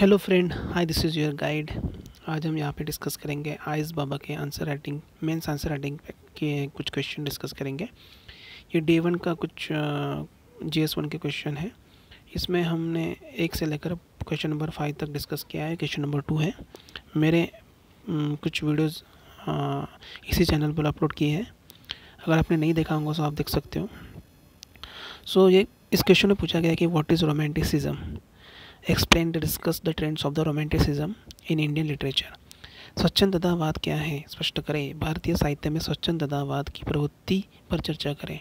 Hello friend hi this is your guide आज हम यहाँ पे डिस्कस करेंगे आइस बाबा के answer writing mains answer writing के कुछ क्वेश्चन डिस्कस करेंगे। ये डे वन का कुछ जी एस वन के क्वेश्चन है। इसमें हमने एक से लेकर क्वेश्चन नंबर फाइव तक डिस्कस किया है क्वेश्चन नंबर टू है। मेरे कुछ वीडियोस इसी चैनल पर अपलोड किए हैं। अगर आपने नहीं देखा होगा तो आप देख सकते हो। सो so, ये इस क्वेश्चन में पूछा गया कि what is romanticism explain discuss the trends of the romanticism in Indian literature स्वच्छंदतावाद क्या है? स्पष्ट करें। भारतीय साहित्य में स्वच्छंदतावाद की प्रवृत्ति पर चर्चा करें।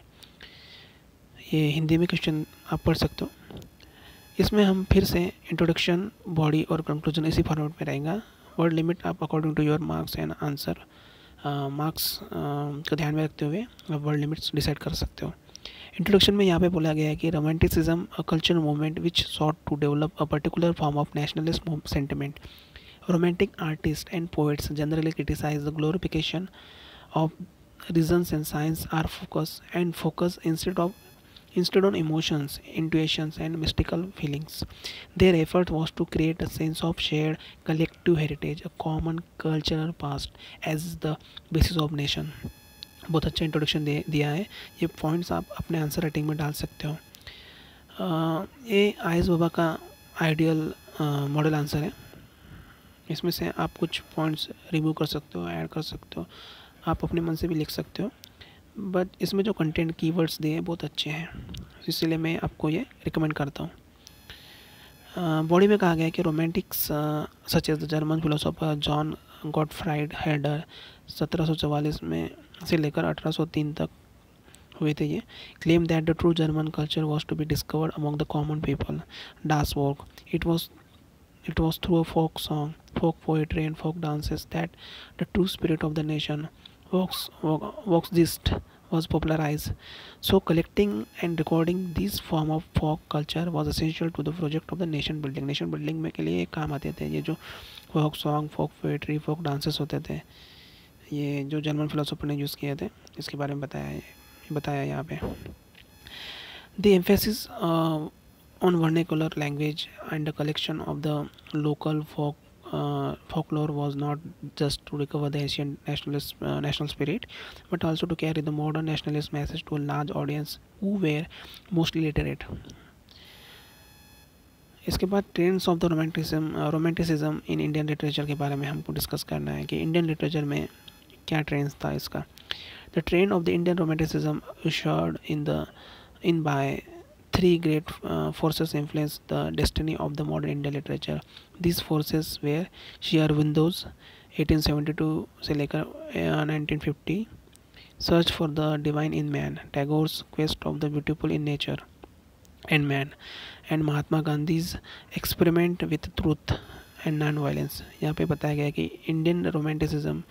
ये हिंदी में क्वेश्चन आप पढ़ सकते हो। इसमें हम फिर से इंट्रोडक्शन बॉडी और कंक्लूजन इसी फॉर्मेट में रहेगा। वर्ड लिमिट आप according to your marks and answer marks को ध्यान में रखते हुए आप वर्ड लिमिट्स डिसाइड कर सकते हो। इंट्रोडक्शन में यहाँ पे बोला गया है कि romanticism a culture movement which sought to develop a particular form of nationalist sentiment romantic artist and poets generally criticise the glorification of reason and science are focus and focus instead of instead on emotions intuitions and mystical feelings their effort was to create a sense of share collective heritage a common cultural past as the basis of nation बहुत अच्छा introduction दिया है। ये points आप अपने answer writing में डाल सकते हो। ये आयस बाबा का आइडियल मॉडल आंसर है। इसमें से आप कुछ पॉइंट्स रिमूव कर सकते हो ऐड कर सकते हो। आप अपने मन से भी लिख सकते हो। बट इसमें जो कंटेंट कीवर्ड्स दिए हैं, बहुत अच्छे हैं। इसलिए मैं आपको ये रिकमेंड करता हूँ। बॉडी में कहा गया है कि romantics such as the German philosopher John Gottfried Herder सत्रह में से लेकर 1803 तक हुए थे ये। Claim that the true German culture was to be discovered among the common people das work it was it was through a folk song folk poetry and folk dances that the true spirit of the nation walks walks this was popularise so collecting and recording this form of folk culture was essential to the project of the nation building nation building में के लिए एक काम आते थे, ये जो folk song folk poetry folk dances होते थे। ये जो जर्मन फिलोसोफर ने यूज़ किए थे, इसके बारे में बताया बताया यहाँ पे। The emphasis on vernacular language and the collection of the local folk folklore was not just to recover the Asian nationalist national spirit but also to carry the modern nationalist message to large audience who were mostly literate इसके बाद trends of the romanticism romanticism in Indian literature के बारे में हमको discuss करना है कि Indian literature में क्या ट्रेंड था इसका? The trend of the Indian romanticism shared in the in by three great forces influence the destiny of the modern Indian literature this forces were Shri Aurobindo's 1872 से लेकर 1950 search for the divine in man Tagore's quest of the beautiful in nature and man and Mahatma Gandhi's experiment with truth and non violence यहाँ पे बताया गया कि Indian romanticism uh,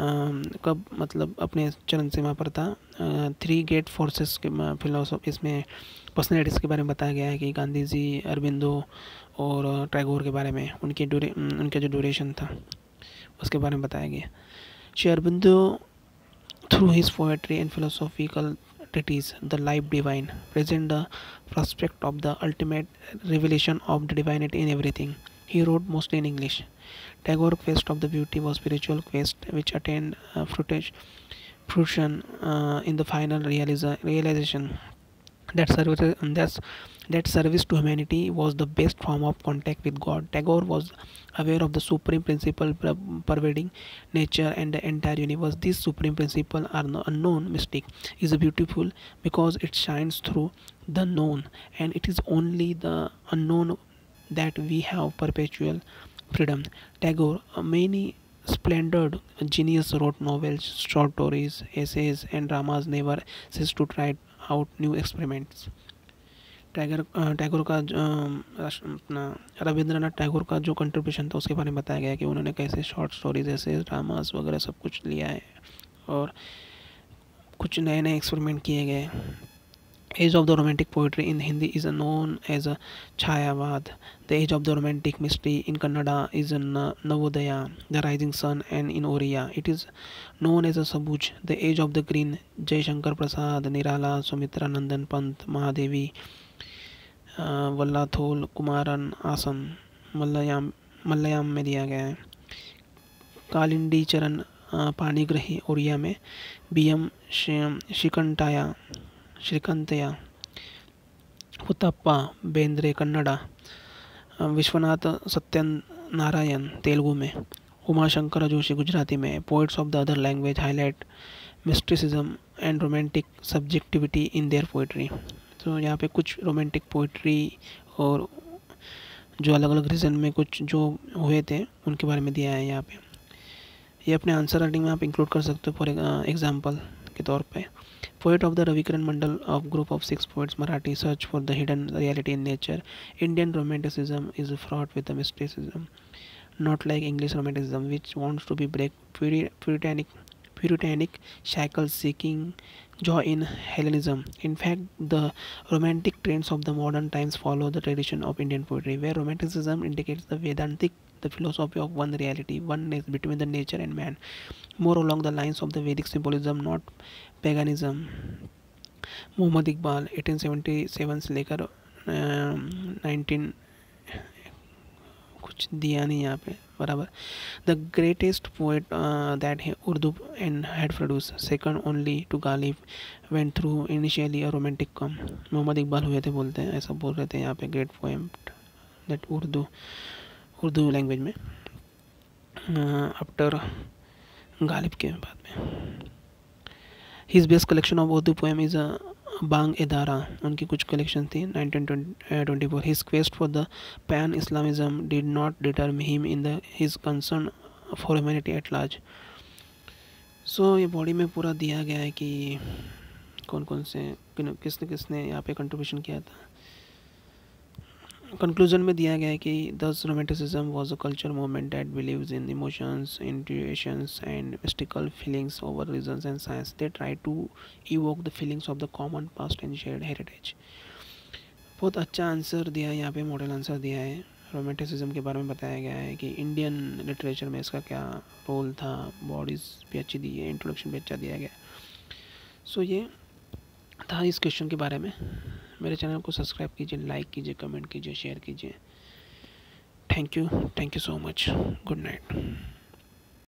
कब मतलब अपने चरण सीमा पर था। थ्री गेट फोर्सेस के फिलोसॉफ इसमें पर्सनैलिटीज़ के बारे में बताया गया है कि गांधी जी अरबिंदो और टैगोर के बारे में, उनके ड्यूरे उनका जो ड्यूरेशन था, उसके बारे में बताया गया। Shri Aurobindo through his poetry and philosophical treatise, the life divine, present the prospect of the ultimate revelation of the divinity in everything. He wrote mostly in english. Tagore quest of the beauty was spiritual quest which attained uh, fruition uh, in the final realiza- realization. That service that's, that service to humanity was the best form of contact with god. Tagore was aware of the supreme principle pervading nature and the entire universe. This supreme principle are no, unknown mystic is beautiful because it shines through the known and it is only the unknown that we have perpetual freedom tagore many splendid genius wrote novels short stories essays and dramas never ceased to try out new experiments Tagore Tagore का अपना रविंद्रनाथ टैगोर का जो contribution था उसके बारे में बताया गया कि उन्होंने कैसे शॉर्ट स्टोरीज ऐसे ड्रामास वगैरह सब कुछ लिया है और कुछ नए नए एक्सपेरिमेंट किए गए age of the romantic poetry in Hindi is known as a Chhayavad the age of the romantic mystery in Kannada is Navodaya the rising sun and in Oriya it is a Sabuj, the age of the green, Jay Shankar Prasad, Nirala, Sumitra Nandan Pant, Mahadevi, uh, Vallathol, Kumaran, Asan, Malayalam Malayalam में दिया गया है कालिंडी चरण पाणिग्रही उड़िया में B M Srikantaiah Srikantaiah Puttappa Bendre Kannada Vishwanath Satyanarayana Telugu में उमाशंकर जोशी गुजराती में poets of the other language highlight mysticism and romantic subjectivity in their poetry तो यहाँ पे कुछ रोमांटिक पोइट्री और जो अलग अलग रीजन में कुछ जो हुए थे, उनके बारे में दिया है यहाँ पे। ये अपने आंसर राइटिंग में आप इंक्लूड कर सकते हो फॉर एग्ज़ाम्पल के तौर पे। Poet of the Ravikiran Mandal of group of six poets Marathi search for the hidden reality in nature. Indian romanticism is fraught with a mysticism, not like English romanticism, which wants to be break puritanic puritanic shackles seeking joy in Hellenism. In fact, the romantic trends of the modern times follow the tradition of Indian poetry, where romanticism indicates the Vedantic, the philosophy of one reality, oneness between the nature and man, more along the lines of the Vedic symbolism, not पैगानिज़म Mohammad Iqbal 1877 से लेकर nineteen कुछ दिया नहीं यहाँ पे बराबर। The greatest poet that है Urdu and had produce second only to Ghalib went through initially a romantic come Mohammad Iqbal हुए थे बोलते हैं ऐसा बोल रहे थे यहाँ पे great poem that Urdu Urdu language में। आफ्टर गालिब के बाद में। His best collection of Urdu poem is Bang e-Dara उनकी कुछ कलेक्शन थी nineteen twenty four his quest for the pan Islamism did not deter him in the his concern for humanity at large so ये body में पूरा दिया गया है कि कौन कौन से किसने किसने यहाँ पे कंट्रीब्यूशन किया था। कंक्लूजन में दिया गया है कि thus romanticism was a culture movement that believes in emotions intuitions and mystical feelings over reasons and science they try to evoke the feelings of the common past and shared heritage बहुत अच्छा answer दिया है यहाँ पे model answer दिया है। Romanticism के बारे में बताया गया है कि इंडियन लिटरेचर में इसका क्या रोल था। बॉडीज़ भी अच्छी दी है इंट्रोडक्शन भी अच्छा दिया गया सो so, ये था इस क्वेश्चन के बारे में। मेरे चैनल को सब्सक्राइब कीजिए लाइक कीजिए कमेंट कीजिए शेयर कीजिए। Thank you thank you so much good night